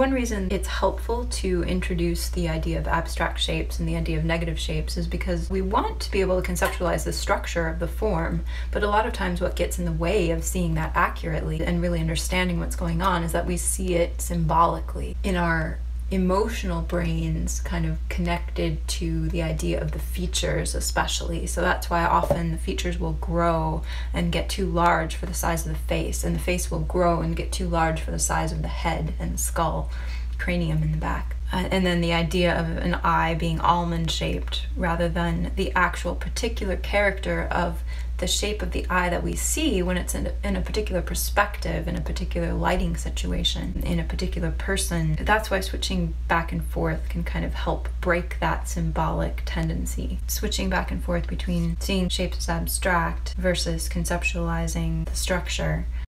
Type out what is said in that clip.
one reason it's helpful to introduce the idea of abstract shapes and the idea of negative shapes is because we want to be able to conceptualize the structure of the form, but a lot of times what gets in the way of seeing that accurately and really understanding what's going on is that we see it symbolically in our emotional brains kind of connected to the idea of the features especially. So that's why often the features will grow and get too large for the size of the face and the face will grow and get too large for the size of the head and skull cranium in the back and then the idea of an eye being almond shaped rather than the actual particular character of the shape of the eye that we see when it's in in a particular perspective, in a particular lighting situation, in a particular person. That's why switching back and forth can kind of help break that symbolic tendency. Switching back and forth between seeing shapes as abstract versus conceptualizing the structure